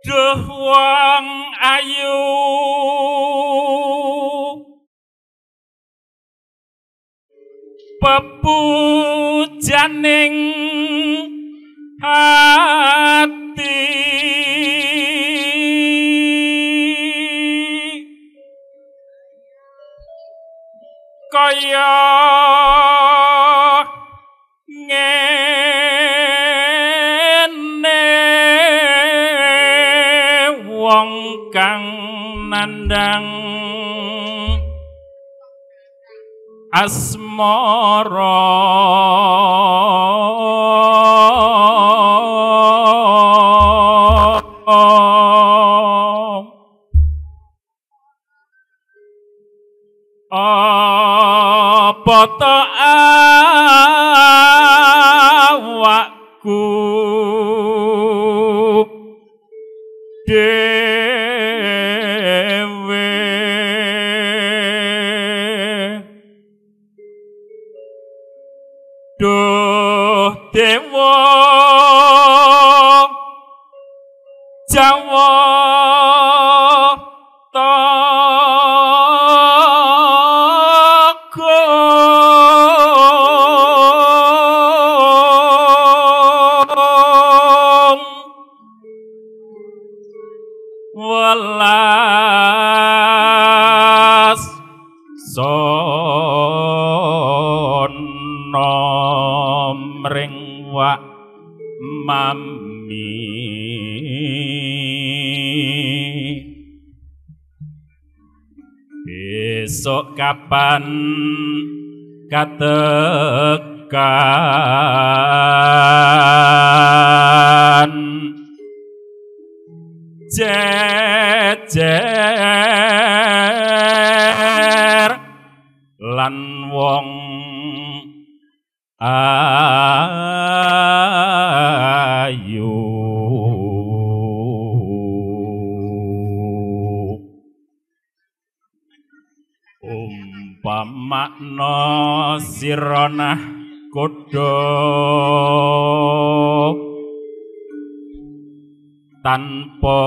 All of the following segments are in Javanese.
Duh wong ayu. Pepujaning hati nandang asmara Duh dewa. Jawa Tagong Welas sono mring wak mami besok kapan katekan? Jejer. Lan wong ayu. Umpamakna sirana kodhok tanpa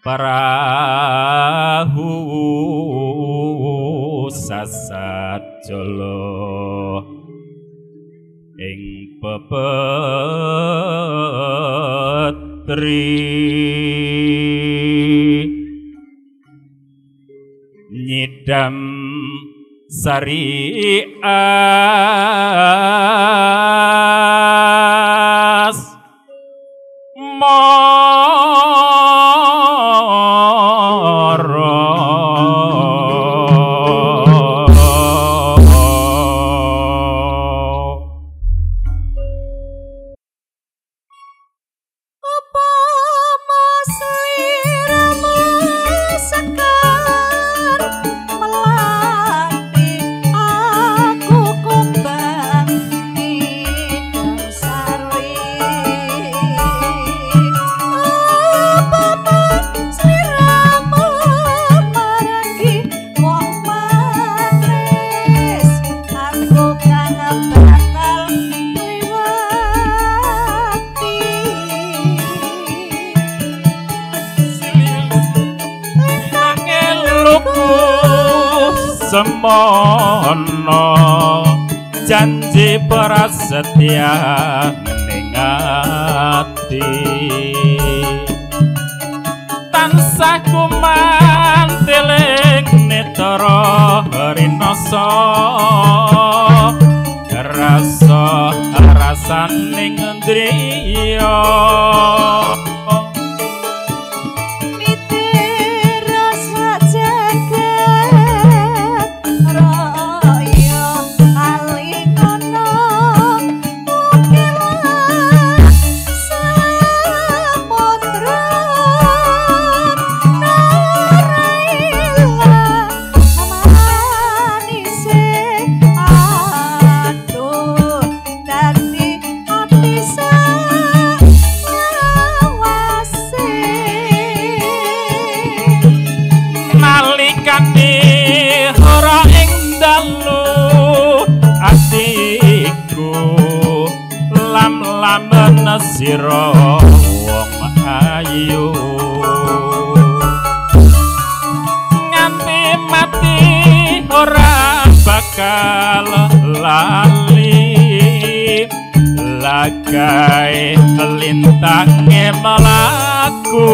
perahu sasajala ing pepetri nyidam sarias semono janji prasetya ning ati. Tansah kumantiling netara rinasa rasa rasaning ndriya atiku lam lamen sira wong ayu nganti mati ora bakal lali lagai lintange melaku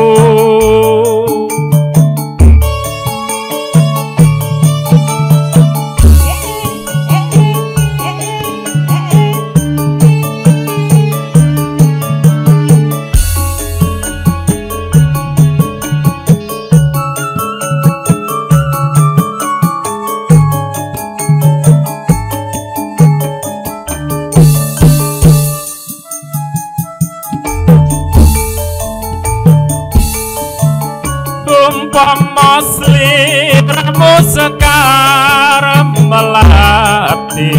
sliramu sekar melati.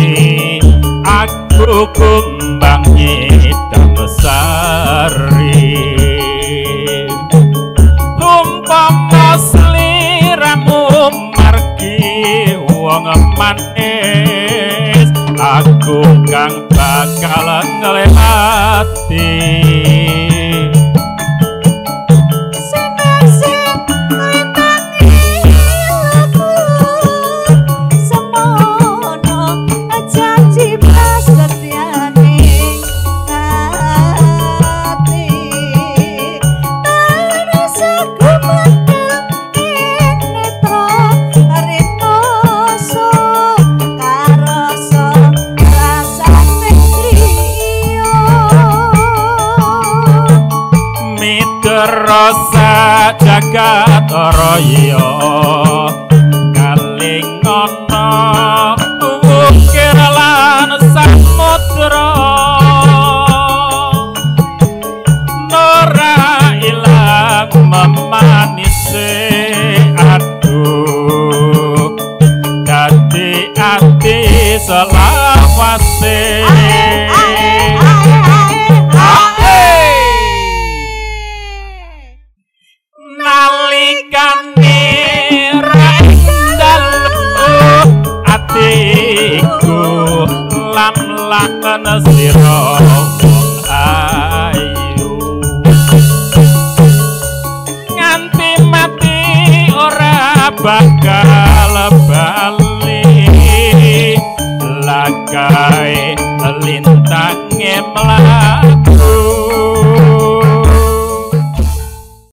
Aku kumbang hitam sari. Umpama sliramu margi wong manis. Aku kang bakal ngelehati jagat raya kalingono nalikane dalu atiku lam lakon sira ayu. Nganti mati ora bakal bali lagae lintange mlaku